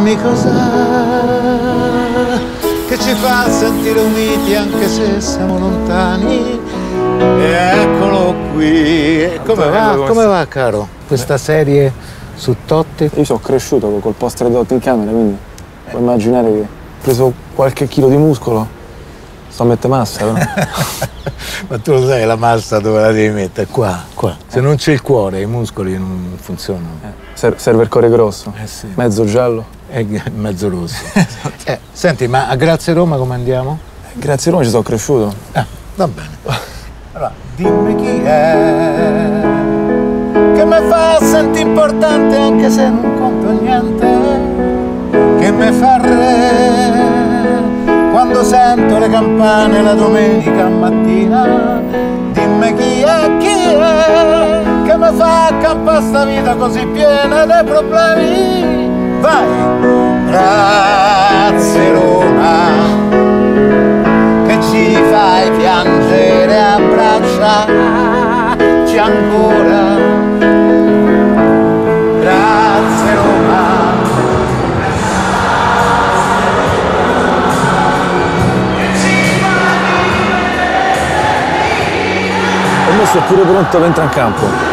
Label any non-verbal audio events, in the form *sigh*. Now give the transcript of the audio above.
Dimmi cos'è che ci fa sentire uniti anche se siamo lontani. E eccolo qui. Come va, come va caro? Questa serie su Totti? Io sono cresciuto col poster di Totti in camera, quindi puoi immaginare che ho preso qualche chilo di muscolo, sto a mettere massa, però. *laughs* Ma tu lo sai la massa dove la devi mettere? Qua, qua. Se non c'è il cuore, i muscoli non funzionano. Eh, ser- serve il cuore grosso, Eh sì. mezzo giallo. *laughs* E mezzo rosso. *laughs* Eh, senti, ma a Grazie Roma come andiamo? Grazie a Roma ci sono cresciuto. Ah, va bene. *laughs* Allora, dimmi chi è che mi fa sentire importante anche se non conto niente, che mi fa re quando sento le campane la domenica mattina. Dimmi chi è, chi è che mi fa accampare sta vita così piena di problemi. Abbracciarci ancora. Grazie Roma. Per me sono pure pronto per entrare in campo.